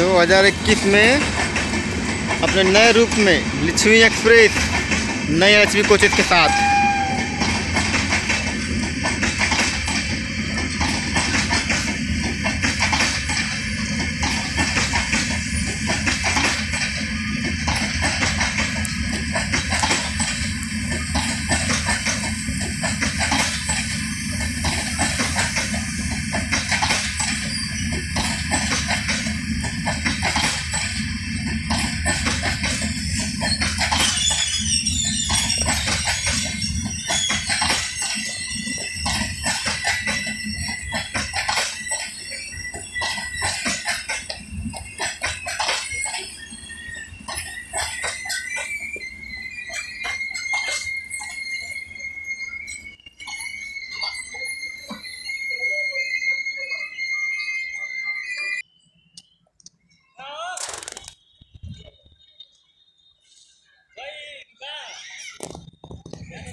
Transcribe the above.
2021 में अपने नए रूप में लिच्छवी एक्सप्रेस नए एच कोचेज के साथ।